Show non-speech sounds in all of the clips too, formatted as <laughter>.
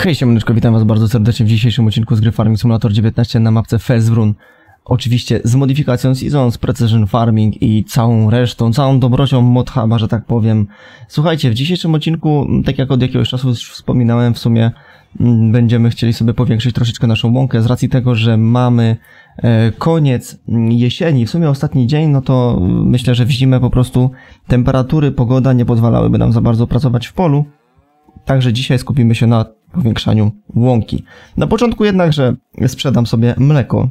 Hej siemaneczko, witam was bardzo serdecznie w dzisiejszym odcinku z gry Farming Simulator 19 na mapce Felsbrunn. Oczywiście z modyfikacją Season, z Precision Farming i całą resztą, całą dobrocią modhuba, że tak powiem. Słuchajcie, w dzisiejszym odcinku, tak jak od jakiegoś czasu już wspominałem, w sumie mm, będziemy chcieli sobie powiększyć troszeczkę naszą łąkę z racji tego, że mamy e, koniec mm, jesieni, w sumie ostatni dzień, no to mm, myślę, że w zimę po prostu temperatury, pogoda nie pozwalałyby nam za bardzo pracować w polu. Także dzisiaj skupimy się na powiększaniu łąki. Na początku jednakże sprzedam sobie mleko.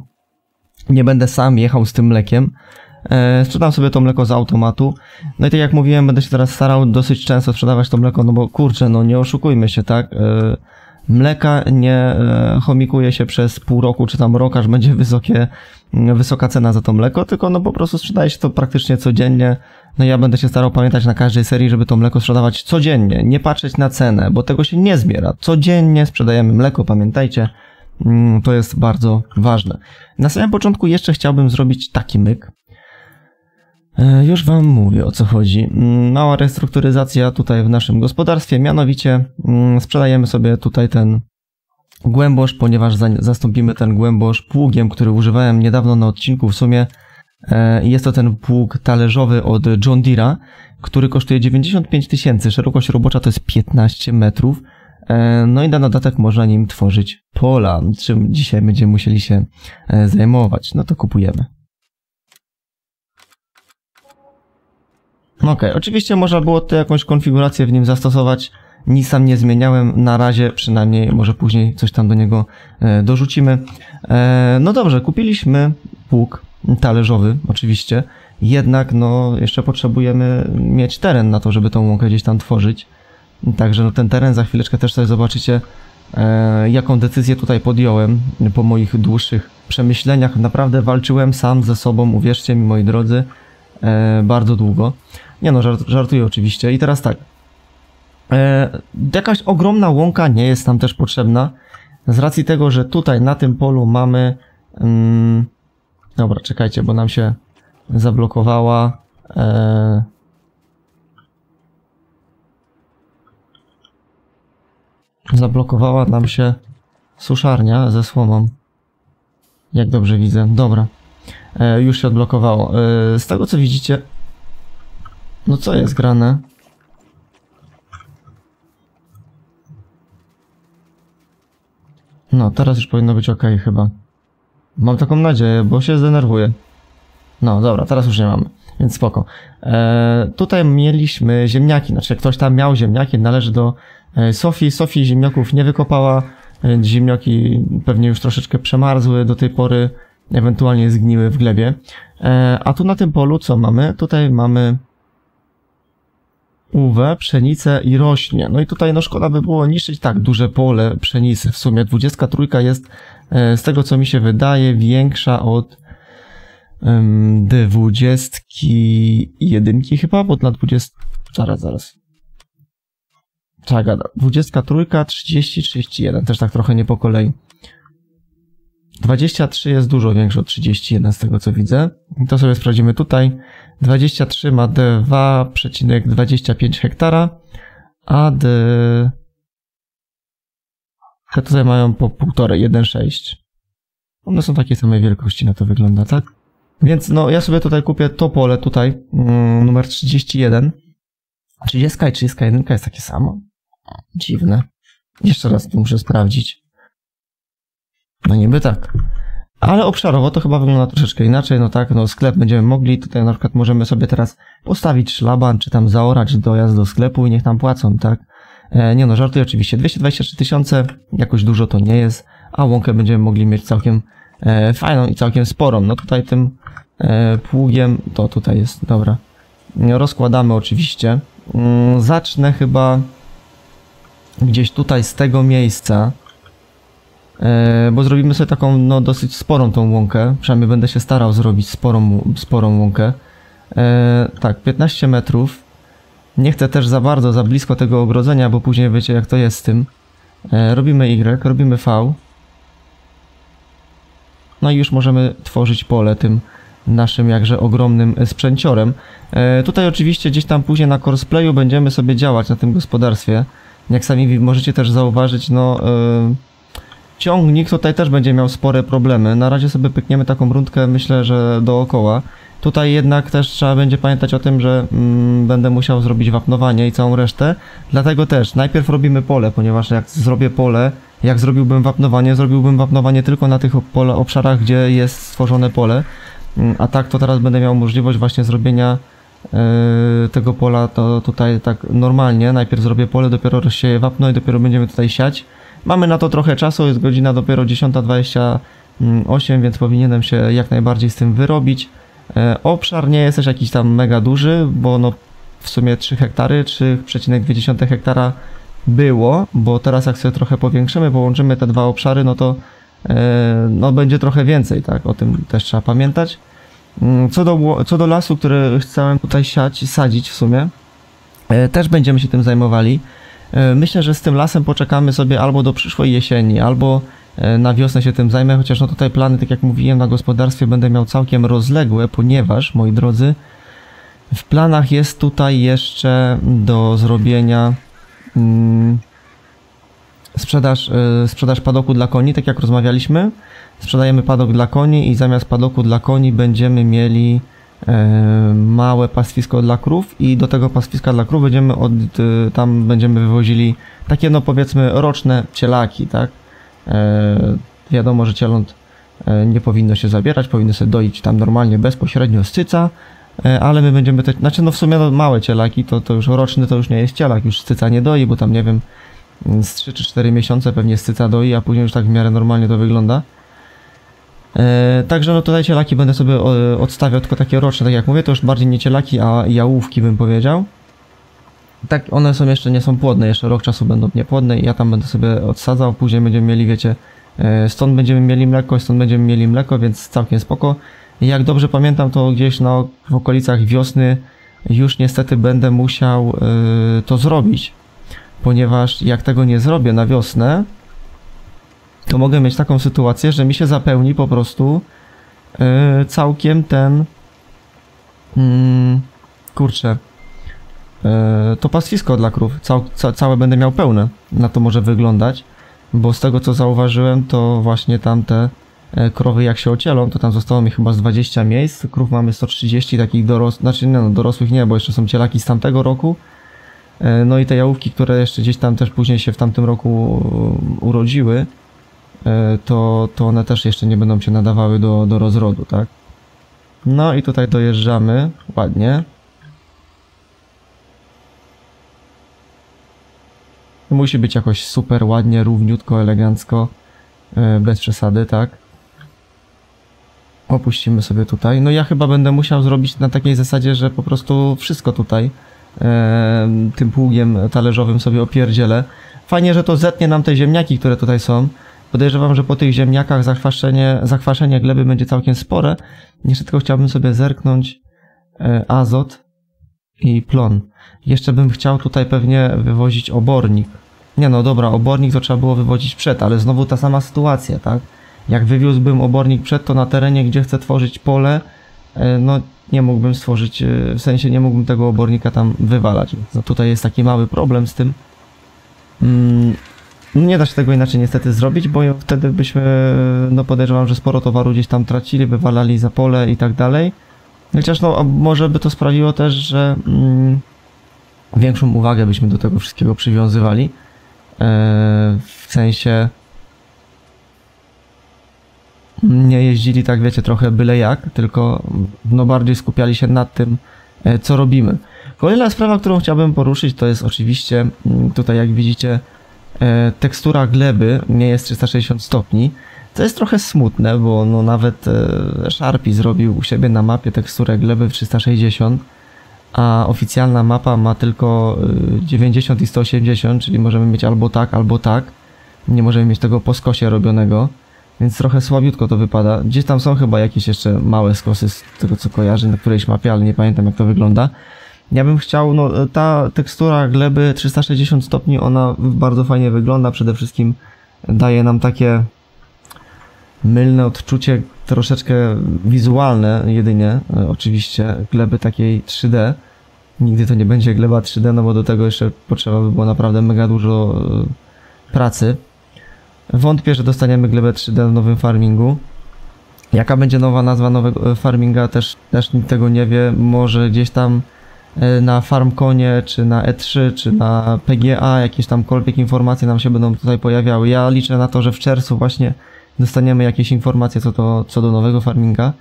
Nie będę sam jechał z tym mlekiem. E, sprzedam sobie to mleko z automatu. No i tak jak mówiłem, będę się teraz starał dosyć często sprzedawać to mleko, no bo kurczę, no nie oszukujmy się, tak? E, mleka nie e, chomikuje się przez pół roku czy tam rok, aż będzie wysokie, wysoka cena za to mleko, tylko no po prostu sprzedaje się to praktycznie codziennie. No ja będę się starał pamiętać na każdej serii, żeby to mleko sprzedawać codziennie, nie patrzeć na cenę, bo tego się nie zbiera. Codziennie sprzedajemy mleko, pamiętajcie. Mm, to jest bardzo ważne. Na samym początku jeszcze chciałbym zrobić taki myk. E, już Wam mówię o co chodzi. Mm, mała restrukturyzacja tutaj w naszym gospodarstwie, mianowicie mm, sprzedajemy sobie tutaj ten głębosz, ponieważ zastąpimy ten głębosz pługiem, który używałem niedawno na odcinku w sumie. E, jest to ten pług talerzowy od John Deere'a, który kosztuje 95 tysięcy. Szerokość robocza to jest 15 metrów. E, no i na dodatek można nim tworzyć pola, czym dzisiaj będziemy musieli się e, zajmować. No to kupujemy. Ok, oczywiście można było tu jakąś konfigurację w nim zastosować. Nic tam nie zmieniałem na razie, przynajmniej może później coś tam do niego dorzucimy. No dobrze, kupiliśmy pług talerzowy oczywiście, jednak no jeszcze potrzebujemy mieć teren na to, żeby tą łąkę gdzieś tam tworzyć. Także no, ten teren za chwileczkę też sobie zobaczycie, e, jaką decyzję tutaj podjąłem po moich dłuższych przemyśleniach. Naprawdę walczyłem sam ze sobą, uwierzcie mi moi drodzy, e, bardzo długo. Nie no, żart, żartuję oczywiście. I teraz tak, e, jakaś ogromna łąka nie jest nam też potrzebna, z racji tego, że tutaj na tym polu mamy... Mm, dobra, czekajcie, bo nam się zablokowała... E, Zablokowała nam się suszarnia ze słomą. Jak dobrze widzę. Dobra. E, już się odblokowało. E, z tego co widzicie... No co jest grane? No, teraz już powinno być ok chyba. Mam taką nadzieję, bo się zdenerwuję. No, dobra, teraz już nie mamy, więc spoko. E, tutaj mieliśmy ziemniaki, znaczy ktoś tam miał ziemniaki, należy do E, Sofii, Sofii ziemniaków nie wykopała. E, ziemniaki pewnie już troszeczkę przemarzły do tej pory, ewentualnie zgniły w glebie. E, a tu na tym polu co mamy? Tutaj mamy uwę, pszenicę i rośnie. No i tutaj no szkoda by było niszczyć tak duże pole pszenicy. W sumie 23 jest z tego co mi się wydaje większa od um, 21 chyba, bo dla 20... Zaraz, zaraz. Tak, 23, 30, 31, też tak trochę nie po kolei. 23 jest dużo większe od 31 z tego co widzę. To sobie sprawdzimy tutaj. 23 ma 2,25 hektara, a d... te tutaj mają po 1,5, 1,6. One są takiej samej wielkości, na to wygląda, tak? Więc no, ja sobie tutaj kupię to pole tutaj, mm, numer 31. 30 i 31 jest takie samo. Dziwne. Jeszcze raz to muszę sprawdzić. No niby tak. Ale obszarowo to chyba wygląda troszeczkę inaczej. No tak, no sklep będziemy mogli. Tutaj na przykład możemy sobie teraz postawić szlaban, czy tam zaorać dojazd do sklepu i niech tam płacą, tak? E, nie no, żartuję oczywiście. 223 tysiące, jakoś dużo to nie jest, a łąkę będziemy mogli mieć całkiem e, fajną i całkiem sporą. No tutaj tym e, pługiem, to tutaj jest, dobra. Rozkładamy oczywiście. Mm, zacznę chyba gdzieś tutaj z tego miejsca, bo zrobimy sobie taką no, dosyć sporą tą łąkę, przynajmniej będę się starał zrobić sporą, sporą łąkę. E, tak, 15 metrów. Nie chcę też za bardzo, za blisko tego ogrodzenia, bo później wiecie jak to jest z tym. E, robimy Y, robimy V. No i już możemy tworzyć pole tym naszym jakże ogromnym sprzęciorem. tutaj oczywiście gdzieś tam później na courseplayu będziemy sobie działać na tym gospodarstwie. Jak sami możecie też zauważyć, no ciągnik tutaj też będzie miał spore problemy. Na razie sobie pykniemy taką rundkę, myślę, że dookoła. Tutaj jednak też trzeba będzie pamiętać o tym, że mm, będę musiał zrobić wapnowanie i całą resztę. Dlatego też najpierw robimy pole, ponieważ jak zrobię pole, jak zrobiłbym wapnowanie, zrobiłbym wapnowanie tylko na tych obszarach, gdzie jest stworzone pole. Mm, a tak to teraz będę miał możliwość właśnie zrobienia yy, tego pola to tutaj tak normalnie. Najpierw zrobię pole, dopiero rozsieję wapno i dopiero będziemy tutaj siać. Mamy na to trochę czasu, jest godzina dopiero 10.28, więc powinienem się jak najbardziej z tym wyrobić. E, obszar nie jest też jakiś tam mega duży, bo no w sumie 3 hektary, 3,2 hektara było, bo teraz jak sobie trochę powiększymy, połączymy te dwa obszary, no to e, no będzie trochę więcej, tak, o tym też trzeba pamiętać. Mm, co do, co do lasu, który chciałem tutaj siać, sadzić w sumie, e, też będziemy się tym zajmowali. Myślę, że z tym lasem poczekamy sobie albo do przyszłej jesieni, albo E, na wiosnę się tym zajmę, chociaż no tutaj plany, tak jak mówiłem, na gospodarstwie będę miał całkiem rozległe, ponieważ, moi drodzy, w planach jest tutaj jeszcze do zrobienia mm, sprzedaż, y, sprzedaż padoku dla koni, tak jak rozmawialiśmy. Sprzedajemy padok dla koni i zamiast padoku dla koni będziemy mieli małe pastwisko dla krów i do tego pastwiska dla krów będziemy od, y, tam będziemy wywozili takie no powiedzmy roczne cielaki, tak? E, wiadomo, że cieląt e, nie powinno się zabierać, powinno sobie doić tam normalnie bezpośrednio z cyca, e, ale my będziemy te, znaczy no w sumie no małe cielaki, to, to już roczny to już nie jest cielak, już cyca nie doi, bo tam nie wiem, z 3 czy 4 miesiące pewnie z cyca doi, a później już tak w miarę normalnie to wygląda. E, także no tutaj cielaki będę sobie odstawiał, tylko takie roczne, tak jak mówię, to już bardziej nie cielaki, a jałówki bym powiedział. Tak, one są jeszcze nie są płodne, jeszcze rok czasu będą niepłodne i ja tam będę sobie odsadzał, później będziemy mieli, wiecie, e, stąd będziemy mieli mleko, stąd będziemy mieli mleko, więc całkiem spoko. Jak dobrze pamiętam, to gdzieś na, w okolicach wiosny już niestety będę musiał to zrobić, ponieważ jak tego nie zrobię na wiosnę, to mogę mieć taką sytuację, że mi się zapełni po prostu yy, całkiem ten yy, kurczę E, to pastwisko dla krów. Cał, ca, całe będę miał pełne. Na to może wyglądać, bo z tego co zauważyłem, to właśnie tamte e, krowy jak się ocielą, to tam zostało mi chyba z 20 miejsc. Krów mamy 130 takich dorosłych, znaczy nie no, dorosłych nie, bo jeszcze są cielaki z tamtego roku. E, no i te jałówki, które jeszcze gdzieś tam też później się w tamtym roku urodziły, to, to one też jeszcze nie będą się nadawały do, do rozrodu, tak? No i tutaj dojeżdżamy ładnie. Musi być jakoś super ładnie, równiutko, elegancko, e, bez przesady, tak? Opuścimy sobie tutaj. No ja chyba będę musiał zrobić na takiej zasadzie, że po prostu wszystko tutaj e, tym pługiem talerzowym sobie opierdzielę. Fajnie, że to zetnie nam te ziemniaki, które tutaj są. Podejrzewam, że po tych ziemniakach zakwaszenie, zakwaszenie gleby będzie całkiem spore. Tylko chciałbym sobie zerknąć e, azot i plon. Jeszcze bym chciał tutaj pewnie wywozić obornik. Nie no dobra, obornik to trzeba było wywozić przed, ale znowu ta sama sytuacja, tak? Jak wywiózłbym obornik przed, to na terenie, gdzie chcę tworzyć pole, e, no nie mógłbym stworzyć, e, w sensie nie mógłbym tego obornika tam wywalać. No tutaj jest taki mały problem z tym. Nie da się tego inaczej niestety zrobić, bo wtedy byśmy, no podejrzewam, że sporo towaru gdzieś tam tracili, wywalali za pole i tak dalej. Chociaż no, może by to sprawiło też, że mm, większą uwagę byśmy do tego wszystkiego przywiązywali. E, w sensie nie jeździli tak, wiecie, trochę byle jak, tylko no bardziej skupiali się nad tym, e, co robimy. Kolejna sprawa, którą chciałbym poruszyć, to jest oczywiście mm, tutaj, jak widzicie, tekstura gleby nie jest 360 stopni. To jest trochę smutne, bo no nawet e, Sharpie zrobił u siebie na mapie teksturę gleby w 360, a oficjalna mapa ma tylko 90 e, i 180, czyli możemy mieć albo tak, albo tak. Nie możemy mieć tego po skosie robionego, więc trochę słabiutko to wypada. Gdzieś tam są chyba jakieś jeszcze małe skosy z tego co kojarzę na którejś mapie, ale nie pamiętam jak to wygląda. Ja bym chciał, no ta tekstura gleby 360 stopni, ona bardzo fajnie wygląda, przede wszystkim daje nam takie mylne odczucie, troszeczkę wizualne jedynie, e, oczywiście, gleby takiej 3D. Nigdy to nie będzie gleba 3D, no bo do tego jeszcze potrzeba by było naprawdę mega dużo e, pracy. Wątpię, że dostaniemy glebę 3D w nowym farmingu. Jaka będzie nowa nazwa nowego e, farminga, też, też nikt tego nie wie. Może gdzieś tam na FarmConie, czy na E3, czy na PGA jakieś tamkolwiek informacje nam się będą tutaj pojawiały. Ja liczę na to, że w czerwcu właśnie dostaniemy jakieś informacje co do, co do nowego farminga.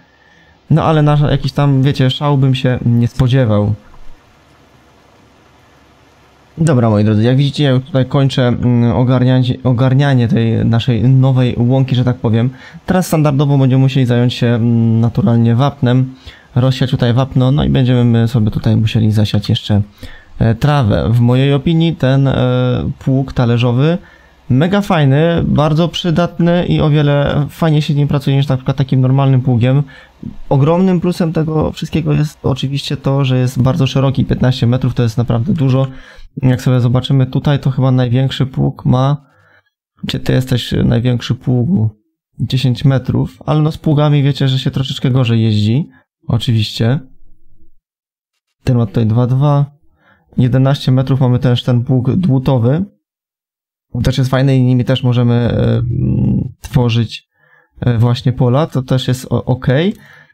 No ale na jakiś tam, wiecie, szał bym się nie spodziewał. Dobra, moi drodzy, jak widzicie, ja już tutaj kończę mm, ogarnianie, ogarnianie tej naszej nowej łąki, że tak powiem. Teraz standardowo będziemy musieli zająć się mm, naturalnie wapnem, rozsiać tutaj wapno, no i będziemy sobie tutaj musieli zasiać jeszcze e, trawę. W mojej opinii ten e, pług talerzowy mega fajny, bardzo przydatny i o wiele fajnie się nim pracuje niż na przykład takim normalnym pługiem. Ogromnym plusem tego wszystkiego jest oczywiście to, że jest bardzo szeroki, 15 metrów to jest naprawdę dużo. Jak sobie zobaczymy tutaj, to chyba największy pług ma... Gdzie ty jesteś największy pługu? 10 metrów, ale no z pługami wiecie, że się troszeczkę gorzej jeździ. Oczywiście. Ten ma tutaj 2,2. 11 metrów mamy też ten pług dłutowy. Też jest fajny i nimi też możemy e, tworzyć e, właśnie pola, to też jest ok.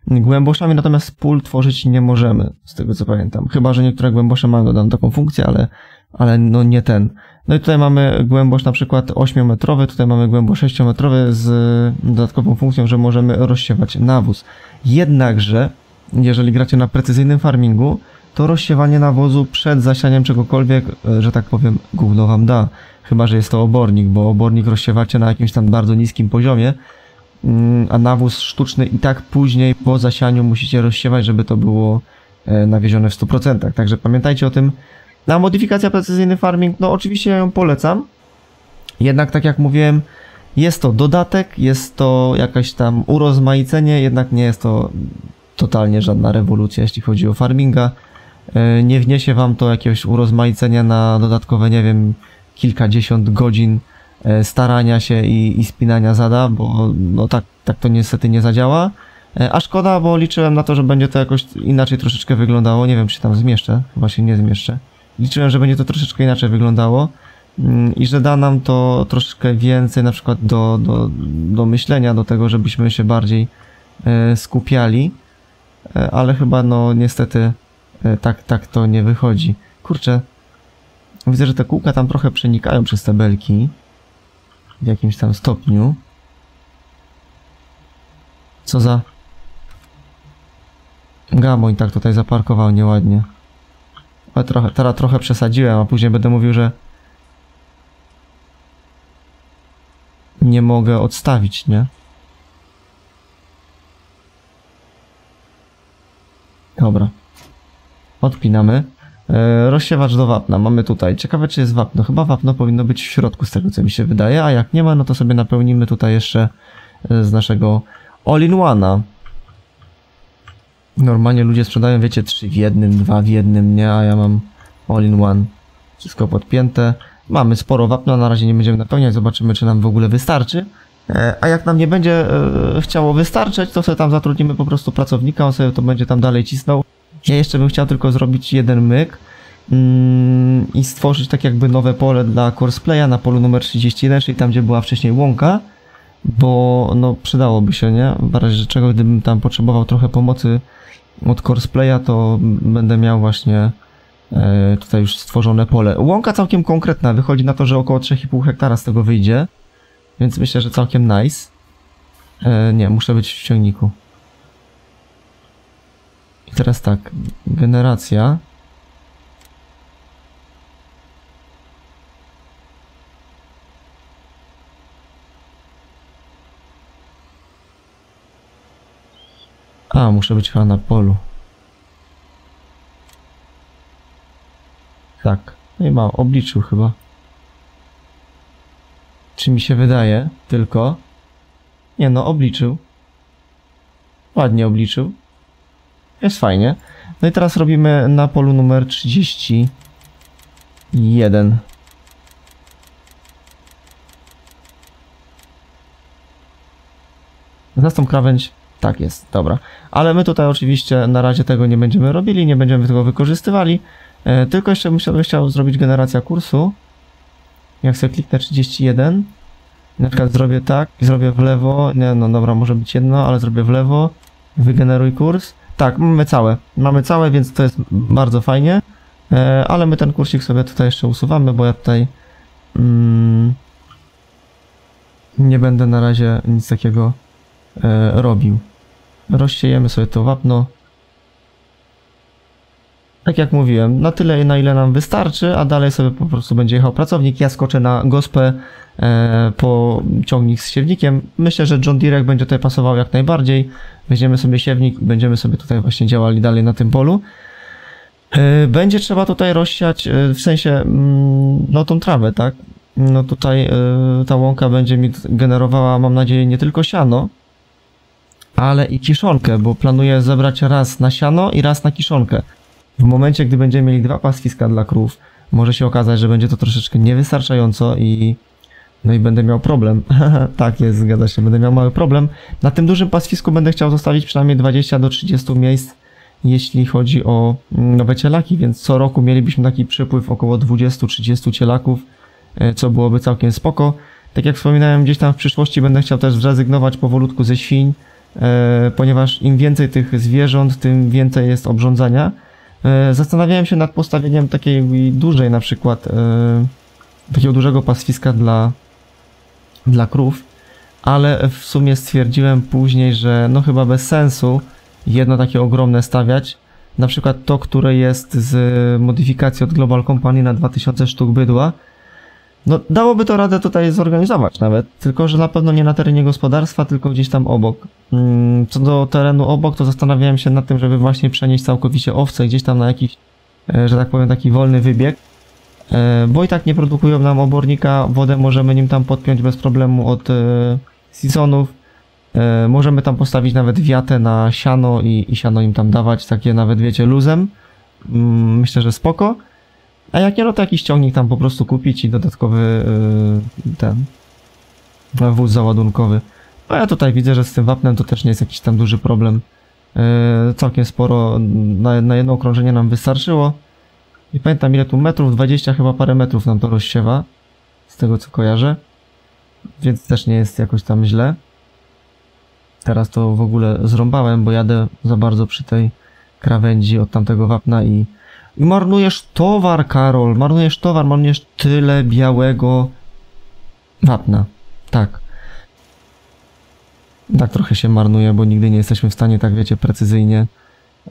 Głęboszami natomiast pól tworzyć nie możemy, z tego co pamiętam. Chyba, że niektóre głębosze mają tam taką funkcję, ale, ale no nie ten. No i tutaj mamy głębosz na przykład 8-metrowy, tutaj mamy głębosz 6-metrowy z dodatkową funkcją, że możemy rozsiewać nawóz. Jednakże, jeżeli gracie na precyzyjnym farmingu, to rozsiewanie nawozu przed zasianiem czegokolwiek, e, że tak powiem, gówno wam da. Chyba, że jest to obornik, bo obornik rozsiewacie na jakimś tam bardzo niskim poziomie, Mm, a nawóz sztuczny i tak później po zasianiu musicie rozsiewać, żeby to było e, nawiezione w 100%. Także pamiętajcie o tym. Na modyfikacja precyzyjny farming, no oczywiście ja ją polecam. Jednak tak jak mówiłem, jest to dodatek, jest to jakaś tam urozmaicenie, jednak nie jest to totalnie żadna rewolucja, jeśli chodzi o farminga. E, nie wniesie wam to jakiegoś urozmaicenia na dodatkowe, nie wiem, kilkadziesiąt godzin E, starania się i, i spinania zada, bo no tak, tak to niestety nie zadziała. E, a szkoda, bo liczyłem na to, że będzie to jakoś inaczej troszeczkę wyglądało. Nie wiem, czy tam zmieszczę. Chyba się nie zmieszczę. Liczyłem, że będzie to troszeczkę inaczej wyglądało mm, i że da nam to troszeczkę więcej na przykład do, do, do myślenia, do tego, żebyśmy się bardziej skupiali. Ale chyba no niestety tak, tak to nie wychodzi. Kurczę, widzę, że te kółka tam trochę przenikają przez te belki w jakimś tam stopniu. Co za... Gamoń tak tutaj zaparkował nieładnie. Ale trochę, teraz trochę przesadziłem, a później będę mówił, że nie mogę odstawić, nie? Dobra. Odpinamy. E, rozsiewacz do wapna mamy tutaj. Ciekawe czy jest wapno. Chyba wapno powinno być w środku z tego co mi się wydaje, a jak nie ma, no to sobie napełnimy tutaj jeszcze e, z naszego all-in-one'a. Normalnie ludzie sprzedają, wiecie, trzy w jednym, dwa w jednym, nie? A ja mam all-in-one. Wszystko podpięte. Mamy sporo wapna, na razie nie będziemy napełniać, zobaczymy czy nam w ogóle wystarczy. E, a jak nam nie będzie chciało wystarczyć, to sobie tam zatrudnimy po prostu pracownika, on sobie to będzie tam dalej cisnął. Ja jeszcze bym chciał tylko zrobić jeden myk mm, i stworzyć tak jakby nowe pole dla Courseplaya na polu numer 31, czyli tam, gdzie była wcześniej łąka, bo no przydałoby się, nie? W razie czego, gdybym tam potrzebował trochę pomocy od Courseplaya, to będę miał właśnie e, tutaj już stworzone pole. Łąka całkiem konkretna, wychodzi na to, że około 3,5 hektara z tego wyjdzie, więc myślę, że całkiem nice. E, nie, muszę być w ciągniku. I teraz tak, generacja. A, muszę być chyba na polu. Tak. No i ma, obliczył chyba. Czy mi się wydaje? Tylko. Nie no, obliczył. Ładnie obliczył. Jest fajnie. No i teraz robimy na polu numer 31. Za tą krawędź Tak jest, dobra. Ale my tutaj oczywiście na razie tego nie będziemy robili, nie będziemy tego wykorzystywali. E, tylko jeszcze bym chciał zrobić generacja kursu. Jak sobie kliknę 31, na przykład zrobię tak zrobię w lewo, nie no dobra, może być jedno, ale zrobię w lewo, wygeneruj kurs. Tak, mamy całe, mamy całe, więc to jest bardzo fajnie, e, ale my ten kursik sobie tutaj jeszcze usuwamy, bo ja tutaj mm, nie będę na razie nic takiego e, robił. Rozsiejemy sobie to wapno. Tak jak mówiłem, na tyle na ile nam wystarczy, a dalej sobie po prostu będzie jechał pracownik. Ja skoczę na gospę e, po ciągnik z siewnikiem. Myślę, że John Deere będzie tutaj pasował jak najbardziej. Weźmiemy sobie siewnik będziemy sobie tutaj właśnie działali dalej na tym polu. E, będzie trzeba tutaj rozsiać, e, w sensie, mm, no tą trawę, tak? No tutaj e, ta łąka będzie mi generowała, mam nadzieję, nie tylko siano, ale i kiszonkę, bo planuję zebrać raz na siano i raz na kiszonkę. W momencie, gdy będziemy mieli dwa pastwiska dla krów, może się okazać, że będzie to troszeczkę niewystarczająco i no i będę miał problem. <laughs> tak jest, zgadza się, będę miał mały problem. Na tym dużym pastwisku będę chciał zostawić przynajmniej 20 do 30 miejsc, jeśli chodzi o mm, nowe cielaki, więc co roku mielibyśmy taki przypływ około 20-30 cielaków, e, co byłoby całkiem spoko. Tak jak wspominałem, gdzieś tam w przyszłości będę chciał też zrezygnować powolutku ze świń, e, ponieważ im więcej tych zwierząt, tym więcej jest obrządzania. E, zastanawiałem się nad postawieniem takiej dużej na przykład, takiego dużego pastwiska dla dla krów, ale w sumie stwierdziłem później, że no chyba bez sensu jedno takie ogromne stawiać. Na przykład to, które jest z modyfikacji od Global Company na 2000 sztuk bydła. No dałoby to radę tutaj zorganizować nawet, tylko że na pewno nie na terenie gospodarstwa, tylko gdzieś tam obok. Mm, co do terenu obok, to zastanawiałem się nad tym, żeby właśnie przenieść całkowicie owce gdzieś tam na jakiś, e, że tak powiem, taki wolny wybieg E, bo i tak nie produkują nam obornika, wodę możemy nim tam podpiąć bez problemu od e, sezonów. Możemy tam postawić nawet wiatę na siano i, i siano im tam dawać, takie nawet wiecie luzem. Mm, myślę, że spoko. A jak nie, no to jakiś ciągnik tam po prostu kupić i dodatkowy ten wóz załadunkowy. A ja tutaj widzę, że z tym wapnem to też nie jest jakiś tam duży problem. Całkiem sporo na, na jedno okrążenie nam wystarczyło. Nie pamiętam ile tu metrów, 20 chyba parę metrów nam to rozsiewa. Z tego co kojarzę. Więc też nie jest jakoś tam źle. Teraz to w ogóle zrąbałem, bo jadę za bardzo przy tej krawędzi od tamtego wapna i, i marnujesz towar, Karol. Marnujesz towar, marnujesz tyle białego wapna. Tak. Tak trochę się marnuje, bo nigdy nie jesteśmy w stanie, tak wiecie, precyzyjnie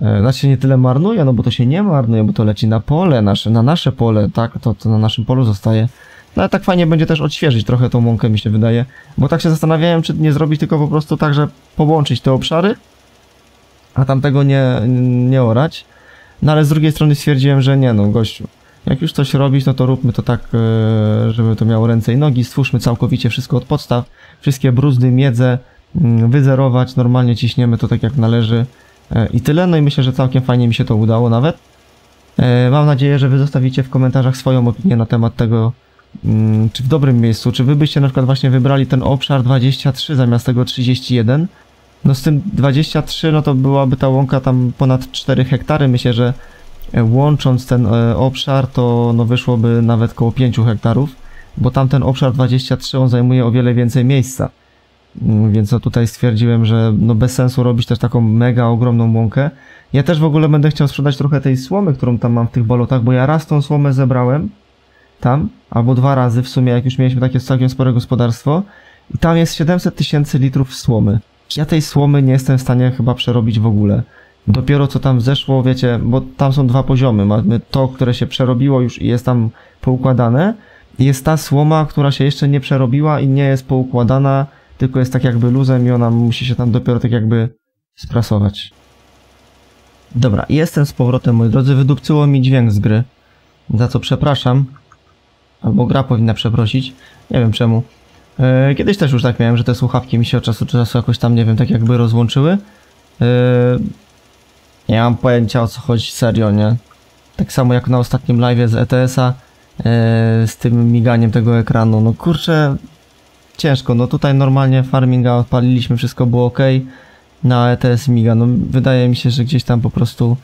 E, znaczy nie tyle marnuje, no bo to się nie marnuje, bo to leci na pole, nasze, na nasze pole, tak, to, to na naszym polu zostaje. No ale tak fajnie będzie też odświeżyć trochę tą łąkę, mi się wydaje. Bo tak się zastanawiałem, czy nie zrobić tylko po prostu tak, że połączyć te obszary, a tamtego nie, nie orać. No ale z drugiej strony stwierdziłem, że nie no, gościu, jak już coś robić, no to róbmy to tak, e, żeby to miało ręce i nogi, stwórzmy całkowicie wszystko od podstaw, wszystkie bruzdy, miedze, mm, wyzerować, normalnie ciśniemy to tak jak należy. E, I tyle, no i myślę, że całkiem fajnie mi się to udało nawet. E, mam nadzieję, że wy zostawicie w komentarzach swoją opinię na temat tego, mm, czy w dobrym miejscu, czy wy byście na przykład właśnie wybrali ten obszar 23 zamiast tego 31. No z tym 23, no to byłaby ta łąka tam ponad 4 hektary. Myślę, że e, łącząc ten obszar, to no wyszłoby nawet koło 5 hektarów, bo tamten obszar 23 on zajmuje o wiele więcej miejsca. Mm, więc no tutaj stwierdziłem, że no bez sensu robić też taką mega ogromną łąkę. Ja też w ogóle będę chciał sprzedać trochę tej słomy, którą tam mam w tych bolotach, bo ja raz tą słomę zebrałem tam, albo dwa razy w sumie, jak już mieliśmy takie całkiem spore gospodarstwo i tam jest 700 tysięcy litrów słomy. Ja tej słomy nie jestem w stanie chyba przerobić w ogóle. Dopiero co tam zeszło, wiecie, bo tam są dwa poziomy. Mamy to, które się przerobiło już i jest tam poukładane. Jest ta słoma, która się jeszcze nie przerobiła i nie jest poukładana tylko jest tak jakby luzem i ona musi się tam dopiero tak jakby sprasować. Dobra, jestem z powrotem, moi drodzy. Wydupcyło mi dźwięk z gry, za co przepraszam. Albo gra powinna przeprosić. Nie wiem czemu. E, kiedyś też już tak miałem, że te słuchawki mi się od czasu do czasu jakoś tam, nie wiem, tak jakby rozłączyły. E, nie mam pojęcia o co chodzi serio, nie? Tak samo jak na ostatnim live z ETS-a e, z tym miganiem tego ekranu. No kurczę, ciężko. No tutaj normalnie farminga odpaliliśmy, wszystko było ok. na ETS miga. No wydaje mi się, że gdzieś tam po prostu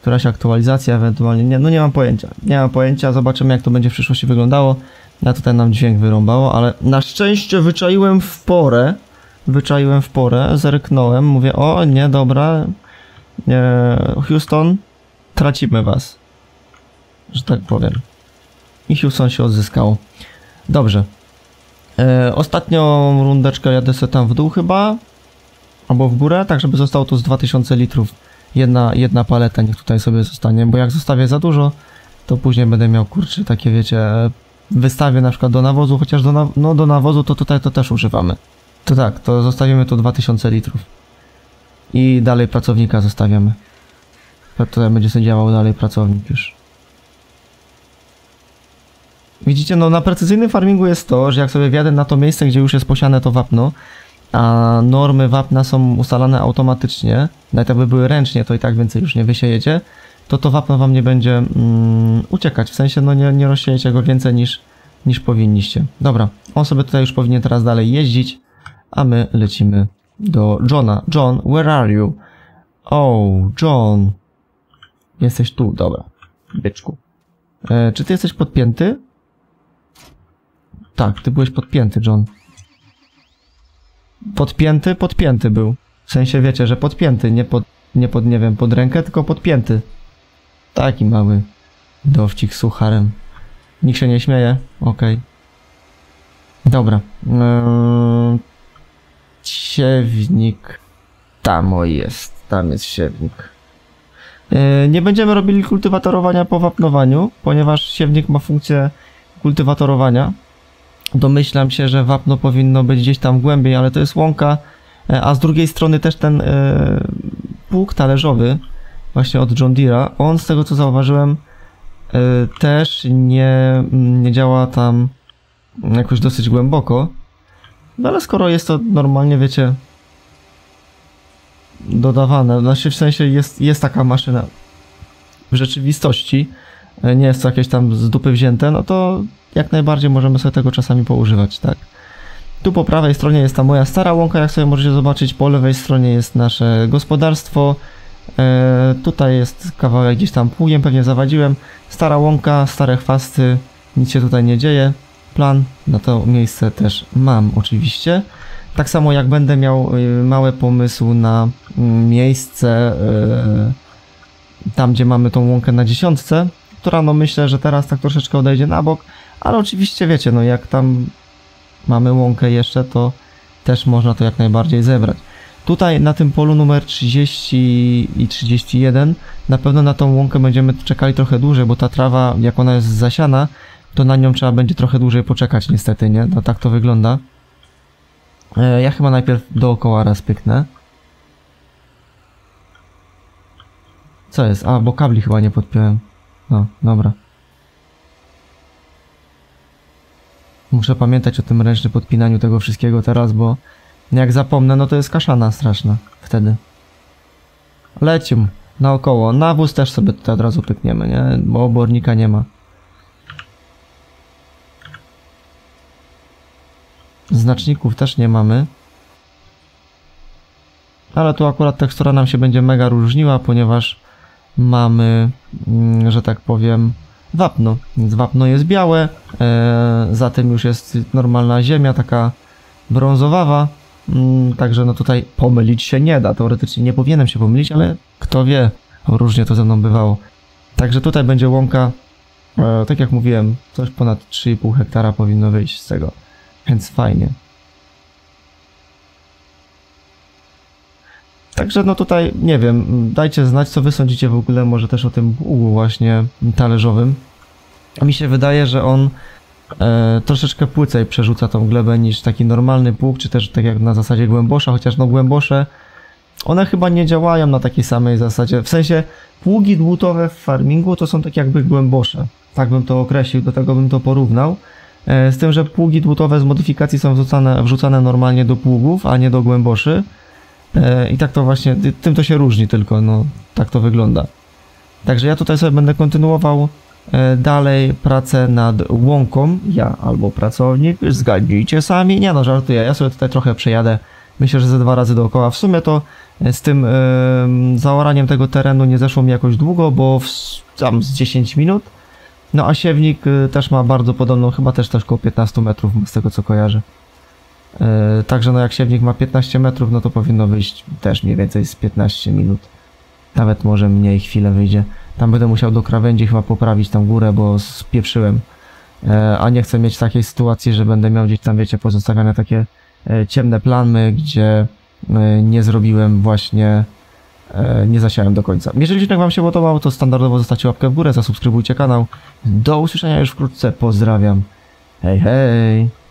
któraś aktualizacja ewentualnie, nie, no nie mam pojęcia. Nie mam pojęcia, zobaczymy jak to będzie w przyszłości wyglądało. Ja tutaj nam dźwięk wyrąbało, ale na szczęście wyczaiłem w porę. Wyczaiłem w porę, zerknąłem, mówię, o nie, dobra, Houston, tracimy was. Że tak powiem. I Houston się odzyskało. Dobrze. E, ostatnią rundeczkę jadę sobie tam w dół chyba, albo w górę, tak żeby zostało tu z 2000 litrów. Jedna, jedna paleta niech tutaj sobie zostanie, bo jak zostawię za dużo, to później będę miał, kurczę, takie wiecie, wystawię na przykład do nawozu, chociaż do, na, no, do nawozu to tutaj to też używamy. To tak, to zostawimy tu 2000 litrów. I dalej pracownika zostawiamy. Tutaj będzie sobie działał dalej pracownik już. Widzicie, no na precyzyjnym farmingu jest to, że jak sobie wjadę na to miejsce, gdzie już jest posiane to wapno, a normy wapna są ustalane automatycznie, nawet jakby były ręcznie, to i tak więcej już nie wysiejecie, to to wapno wam nie będzie mm, uciekać, w sensie no nie, nie rozsiejecie go więcej niż, niż powinniście. Dobra, on sobie tutaj już powinien teraz dalej jeździć, a my lecimy do Johna. John, where are you? Oh, John. Jesteś tu, dobra. Byczku. E, czy ty jesteś podpięty? Tak, ty byłeś podpięty, John. Podpięty? Podpięty był. W sensie wiecie, że podpięty, nie pod, nie pod, nie wiem, pod rękę, tylko podpięty. Taki mały dowcik z sucharem. Nikt się nie śmieje? Okej. Dobra. Eee, siewnik. Tam o jest. Tam jest siewnik. Eee, nie będziemy robili kultywatorowania po wapnowaniu, ponieważ siewnik ma funkcję kultywatorowania. Domyślam się, że wapno powinno być gdzieś tam głębiej, ale to jest łąka, e, a z drugiej strony też ten e, pług talerzowy, właśnie od John Deere'a, on z tego co zauważyłem, e, też nie, nie działa tam jakoś dosyć głęboko. No ale skoro jest to normalnie, wiecie, dodawane, znaczy w sensie jest, jest taka maszyna w rzeczywistości, e, nie jest to jakieś tam z dupy wzięte, no to jak najbardziej możemy sobie tego czasami poużywać, tak. Tu po prawej stronie jest ta moja stara łąka, jak sobie możecie zobaczyć, po lewej stronie jest nasze gospodarstwo, tutaj jest kawałek gdzieś tam pługiem, pewnie zawadziłem, stara łąka, stare chwasty, nic się tutaj nie dzieje, plan na to miejsce też mam oczywiście. Tak samo jak będę miał y, mały pomysł na mm, miejsce y, tam, gdzie mamy tą łąkę na dziesiątce, która no myślę, że teraz tak troszeczkę odejdzie na bok, ale oczywiście wiecie, no jak tam mamy łąkę jeszcze, to też można to jak najbardziej zebrać. Tutaj na tym polu numer 30 i 31 na pewno na tą łąkę będziemy czekali trochę dłużej, bo ta trawa, jak ona jest zasiana, to na nią trzeba będzie trochę dłużej poczekać niestety, nie? No tak to wygląda. E, ja chyba najpierw dookoła raz pyknę. Co jest? A, bo kabli chyba nie podpiąłem. No, dobra. Muszę pamiętać o tym ręcznym podpinaniu tego wszystkiego teraz, bo jak zapomnę, no to jest kaszana straszna wtedy. Lecimy naokoło. Nawóz też sobie tutaj od razu pykniemy, nie? Bo obornika nie ma. Znaczników też nie mamy. Ale tu akurat tekstura nam się będzie mega różniła, ponieważ mamy, mm, że tak powiem, wapno. Więc wapno jest białe, e, za tym już jest normalna ziemia, taka brązowawa. Mm, także no tutaj pomylić się nie da. Teoretycznie nie powinienem się pomylić, ale kto wie, różnie to ze mną bywało. Także tutaj będzie łąka, e, tak jak mówiłem, coś ponad 3,5 hektara powinno wyjść z tego. Więc fajnie. Także no tutaj, nie wiem, dajcie znać, co wy sądzicie w ogóle może też o tym pługu właśnie talerzowym. Mi się wydaje, że on e, troszeczkę płycej przerzuca tą glebę niż taki normalny pług, czy też tak jak na zasadzie głębosza, chociaż no głębosze one chyba nie działają na takiej samej zasadzie. W sensie pługi dłutowe w farmingu to są tak jakby głębosze. Tak bym to określił, do tego bym to porównał. E, z tym, że pługi dłutowe z modyfikacji są wrzucane, wrzucane normalnie do pługów, a nie do głęboszy. E, I tak to właśnie, tym to się różni tylko, no tak to wygląda. Także ja tutaj sobie będę kontynuował dalej pracę nad łąką, ja albo pracownik, zgadnijcie sami, nie no żartuję, ja sobie tutaj trochę przejadę, myślę, że ze dwa razy dookoła, w sumie to E, Z tym em, zaoraniem tego terenu nie zeszło mi jakoś długo, bo w, tam z 10 minut. No a siewnik y, też ma bardzo podobną, chyba też też około 15 metrów z tego co kojarzę. E, Także no jak siewnik ma 15 metrów, no to powinno wyjść też mniej więcej z 15 minut. Nawet może mniej chwilę wyjdzie. Tam będę musiał do krawędzi chyba poprawić tam górę, bo spieprzyłem. E, A nie chcę mieć takiej sytuacji, że będę miał gdzieś tam, wiecie, pozostawiane takie e, ciemne plamy, gdzie e, nie zrobiłem właśnie, nie zasiałem do końca. Jeżeli odcinek Wam się podobał, to standardowo zostawcie łapkę w górę, zasubskrybujcie kanał. Do usłyszenia już wkrótce, pozdrawiam. Hej, hej!